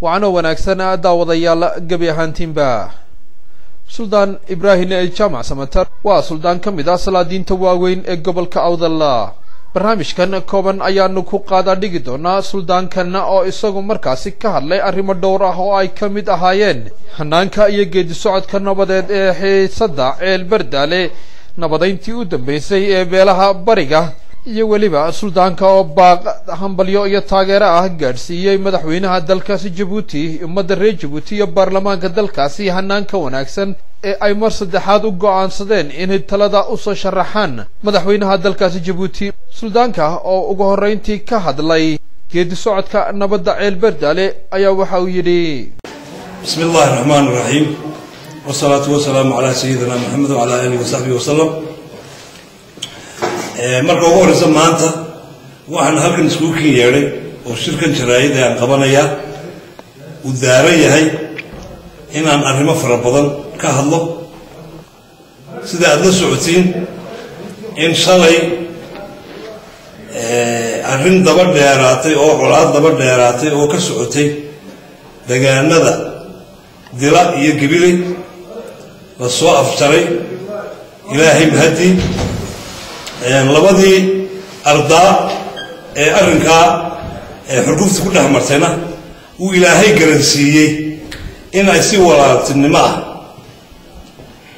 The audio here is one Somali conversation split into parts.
waxaana wanaagsan daawadayaal gebi ahaantiinba suldaan ibraahim jaamac samatar waa suldaan ka mid ah salaadiinta waaweyn ee gobolka awdal barnaamijkan kooban ayaanu ku qaada dhigi doonaa suldaankan oo isagu markaasi ka hadlay arrimo dhowr ah oo ay ka mid ahaayeen. Hanaanka iyo geedi socodka nabadeed ee xiisadda ceel bardaale nabadayntii u dambeysay ee beelaha bariga iyo weliba suldaanka oo baaq hambalyo iyo taageero ah gaadhsiiyey madaxweynaha dalkaasi jabuuti ummadda reer jabuuti iyo baarlamaanka dalkaasi hanaanka wanaagsan ee ay mar saddexaad u go'aansadeen inay talada u soo sharaxaan madaxweynaha dalkaasi jabuuti suldaanka oo ugu horreyntii ka hadlay geedi socodka nabadda ceel bardaale ayaa waxa uu yidhi bismi illaahi raxmaan iraxiim wasalaatu wasalaamu calaa sayidina maxamed wacalaa aalihi wasaxbihi wasalam marka ugu horeysa maanta waxaan halkan iskugu kin yeedhay oo shirkan jaraayad ee aan qabanayaa uu daaran yahay inaan arrimo fara badan ka hadlo. Sida aada la socotiin in shalay arrin daba dheeraatay oo colaad daba dheeraatay oo ka socotay degaanada dila iyo gabiley la soo afjaray ilaahay mahadii labadii ardaa ee arrinkaa xurgufta ku dhex martayna uu ilaahay garansiiyey in ay si walaaltinimo ah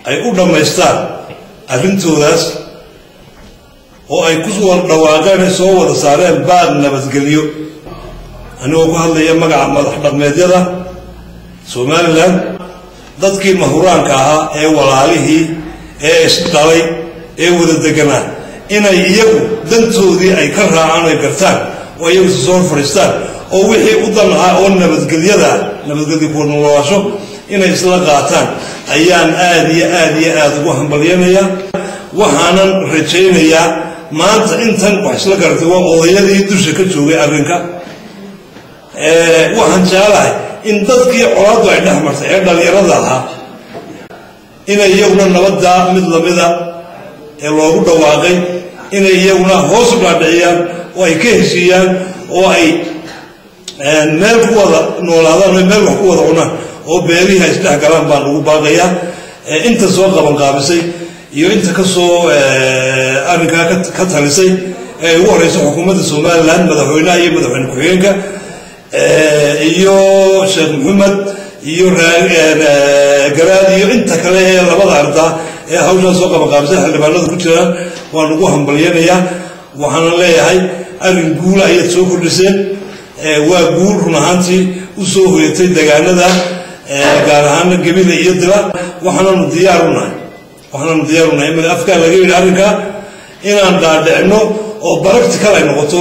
ay u dhammaystaan arrintoodaas oo ay ku dhawaaqeen ay soo wada saareen baad nabadgelyo. Anigoo ku hadlaya magaca madax dhaqmeedyada somalilan dadkii mahuraanka ahaa ee walaalihii ee isdhalay ee wada deganaa inay iyagu dantoodii ay ka raacaan ay gartaan oo iyagu si soo fadhiistaan oo wixii u dan oo nabadgelyada nabadgelya kuwa nololasho inay isla qaataan ayaan aad iyo aad iyo aada ugu hambalyanayaa waxaanan rajaynayaa maanta intan wax isla garatay waa odayadii dusha ka joogay arrinka. Waxaan jeclahay in dadkii colaaddu ay dhex martay ee dhallinyarada ahaa inay iyaguna nabaddaa mid lamida ee loogu dhawaaqay inay iyaguna hoos u dhaadhiciyaan oo ay ka heshiiyaan oo ay meel ku wada noolaadaan o meel wax ku wada cunaan oo beelihii ay isdhex galaan baan ugu baaqayaa inta soo qabanqaabisay iyo inta ka soo arrinkaa ka talisay ee ugu horeysa xukuumadda somalilan madaxweynaha iyo madaxweyne ku-xigeenka iyo sheekh maxamed iyo garaad iyo inta kale ee labada ardaa ee hawshaa soo qabanqaabisay xildhibaanada ku jiraan waan ugu hambalyanayaa. Waxaana leeyahay arrin guula ayaad soo kordhiseen waa guul run ahaantii u soo hoyatay degaanada gaar ahaana gebila iyo dila. Waxaananu diyaar u nahay waxaananu diyaar u nahay. Imaka afkaa laga yidhi arrinkaa inaan dhaadhicno oo baractical ay noqoto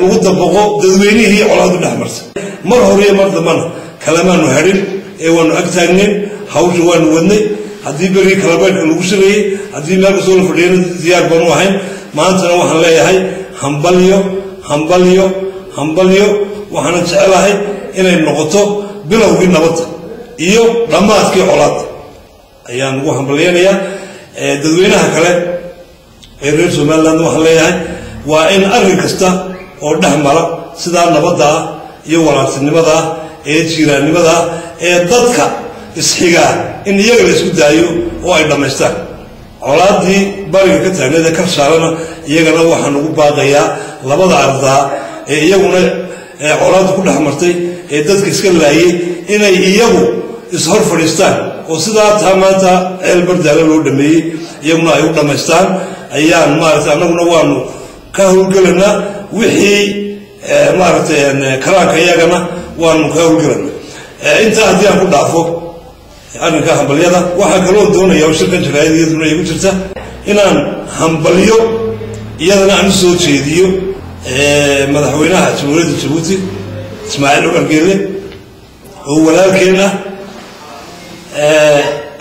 lagu dabaqo dadweynihii colaadu dhex martay. Mar horiyo mar dambana kalamaanu hadhin ee waanu ag taagnayn hawsha waanu wadnay haddii berigii kalabaydhka lagu shirayey haddii meel kastoo la fadhiyana diyaar baanu ahayn maantana waxaan leeyahay hambalyo hambalyo hambalyo waxaanan jecelahay inay noqoto bilowgii nabadda iyo dhammaadkii colaadda ayaan ugu hambalyanayaa dadweynaha kale ee reer somaliland waxaan leeyahay waa in arrin kasta oo dhex mara sidaa nabadda ah iyo walaaltinimada ah ee jiiraannimada ah ee dadka isxigaa in iyaga la isku daayo oo ay dhammaystaan colaaddii bariga ka taagneed ee karshaarana iyagana waxaan ugu baaqayaa labada ardaa ee iyaguna colaaddu ku dhex martay ee dadka iska laayay inay iyagu ishor fadhiistaan. Oo sidaa taa maanta ceel bardaale loo dhameeyey iyaguna ay u dhammaystaan ayaan maaragtay annaguna waanu ka howlgelanaa. Wixii maaragtay karaanka iyagana waanu ka howlgelanaa. Intaa haddii aan ku dhaafo arrinka hambalyada waxaa kaloo doonaya oo shirkan jaraayad iyaduna igu jirta inaan hambalyo iyadana aan u soo jeediyo madaxweynaha jamhuuriyadda jabuuti ismaaciil cumar geele oo walaalkeen ah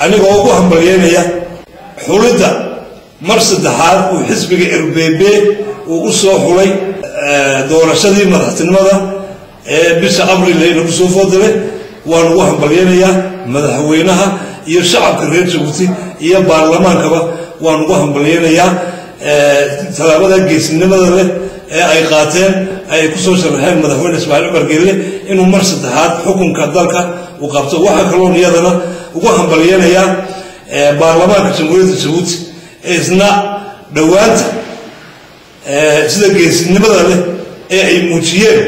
anigoo ugu hambalyeynaya xulidda mar saddexaad uu xisbiga rbb uu u soo xulay doorashadii madaxtinimada ee bisha abril inagu soo foodalay waan ugu hambalyeynayaa madaxweynaha iyo shacabka reer jabuuti iyo baarlamaankaba waan ugu hambalyeynayaa tallaabada geesnimada leh ee ay qaateen ay ku soo sharaxeen madaxweyne ismaaciil cumar geelle inuu mar saddexaad xukunka dalka uu qabto waxaa kaloon iyadana ugu hambalyanayaa baarlamaanka jamhuuriyadda jabuuti ee isna dhowaanta sida geesinimada leh ee ay muujiyeen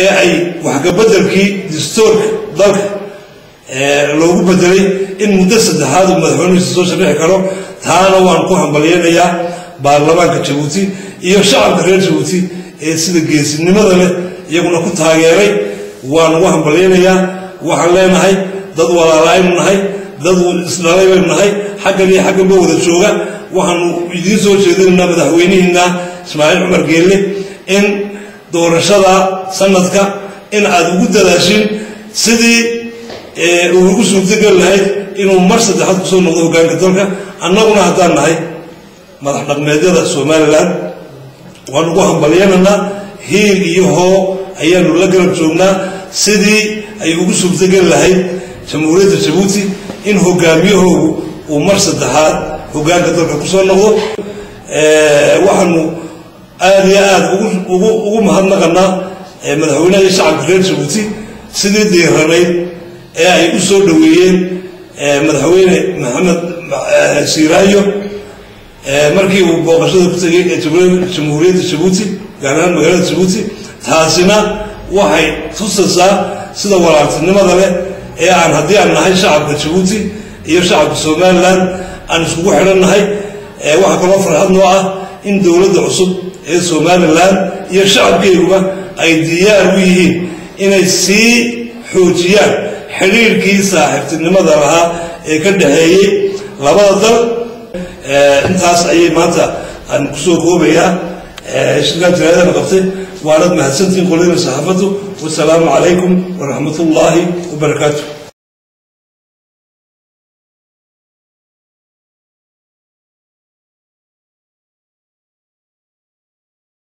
ee ay waxkabedelkii dastuurka dalka loogu bedelay in muddo saddexaad uu soo sharixi karo. Taana waan ku hambalyanayaa baarlamaanka jabuuti iyo shacabka reer jabuuti ee sida geesinimada leh iyaguna ku taageeray. Waan ugu hambalyanayaa waxaan leenahay dad walaalaaynu nahay dad isdhalay baynu nahay xaggan iyo xagganba wada jooga. Waxaanu idiin soo jeedinaynaa madaxweynihiina ismaaciil cumar geelle in doorashada sanadka in aad ugu dadaashin sidii uu ugu suurtogeli lahayd inuu mar saddexaad ku soo noqdo hogaanka dalka annaguna haddaan nahay madax dhaqmeedyada somalilan waan ugu hambalyanaynaa hiil iyo hoo ayaanu la garab joognaa sidii ay ugu suurtogeli lahayd jamhuuriyadda jabuuti in hogaamiyahoogu uu mar saddexaad hogaanka dalka ku soo noqdo. Waxaanu aada iyo aada ugu mahadnaqanaa madaxweynaha iyo shacabka reer jabuuti sidii diiranayd ee ay u soo dhoweeyeen madaxweyne maxamed siiraayo markii uu booqashada ku tegay ee jamhuuriyadda jabuuti gaar ahaan magaalada jabuuti taasina waxay tusaysaa sida walaaltinimada leh ee aan haddii aan nahay shacabka jabuuti iyo shacabka somalilan aan iskugu xidhan nahay waxaa kaloo farxad noo ah in dowladda cusub ee somalilan iyo shacabkeeguba ay diyaar u yihiin inay sii xoojiyaan xidhiirkii saaxiibtinimada lahaa ee ka dhexeeyey labada dal. Intaas ayay maanta aan ku soo koobayaa. Shirkaa jiraadana qabtay. Waanad mahadsantihiin qolyada saxaafaddu. Wasalaamu calaykum waraxmat ullaahi wabarakaatu